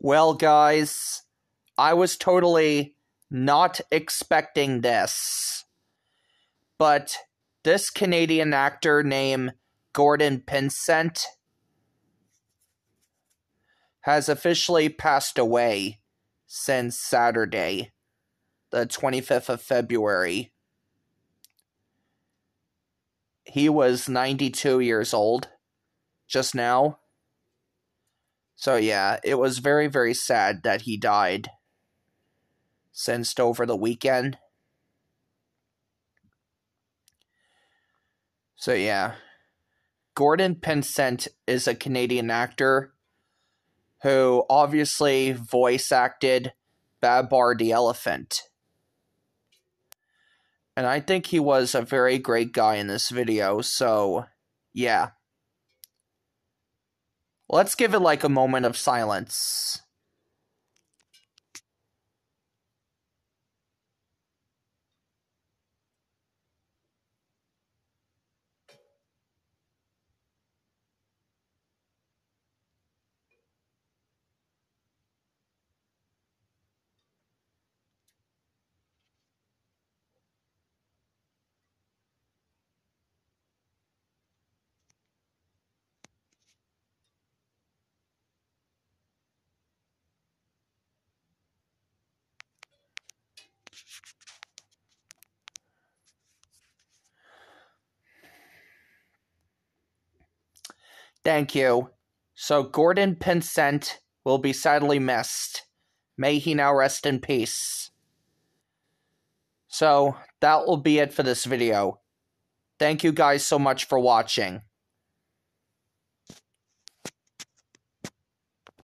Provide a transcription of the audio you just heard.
Well, guys, I was totally not expecting this. But this Canadian actor named Gordon Pinsent has officially passed away since Saturday, the 25th of February. He was 92 years old just now. So, yeah, it was very, very sad that he died since over the weekend. So, yeah. Gordon Pinsent is a Canadian actor who obviously voice acted Babar the Elephant. And I think he was a very great guy in this video, so yeah. Let's give it like a moment of silence. Thank you. So Gordon Pinsent will be sadly missed. May he now rest in peace. So that will be it for this video. Thank you guys so much for watching.